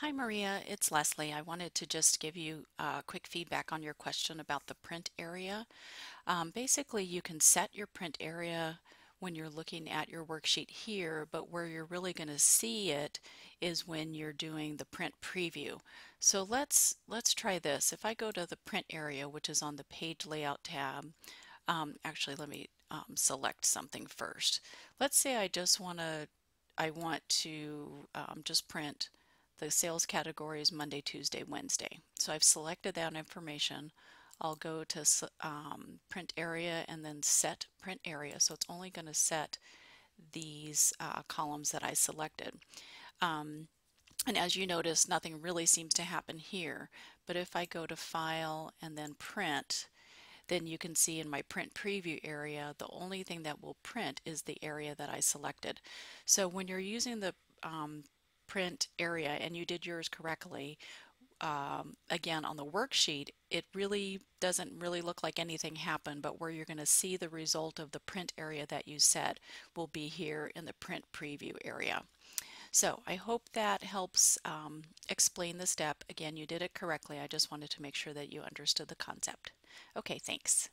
Hi Maria, it's Leslie. I wanted to just give you uh, quick feedback on your question about the print area. Um, basically, you can set your print area when you're looking at your worksheet here, but where you're really going to see it is when you're doing the print preview. So let's let's try this. If I go to the print area, which is on the page layout tab, um, actually let me um, select something first. Let's say I just want to I want to um, just print the sales category is Monday, Tuesday, Wednesday. So I've selected that information. I'll go to um, print area and then set print area. So it's only going to set these uh, columns that I selected. Um, and as you notice, nothing really seems to happen here. But if I go to File and then Print, then you can see in my print preview area, the only thing that will print is the area that I selected. So when you're using the um, print area and you did yours correctly, um, again on the worksheet it really doesn't really look like anything happened but where you're going to see the result of the print area that you set will be here in the print preview area. So I hope that helps um, explain the step. Again you did it correctly I just wanted to make sure that you understood the concept. Okay thanks.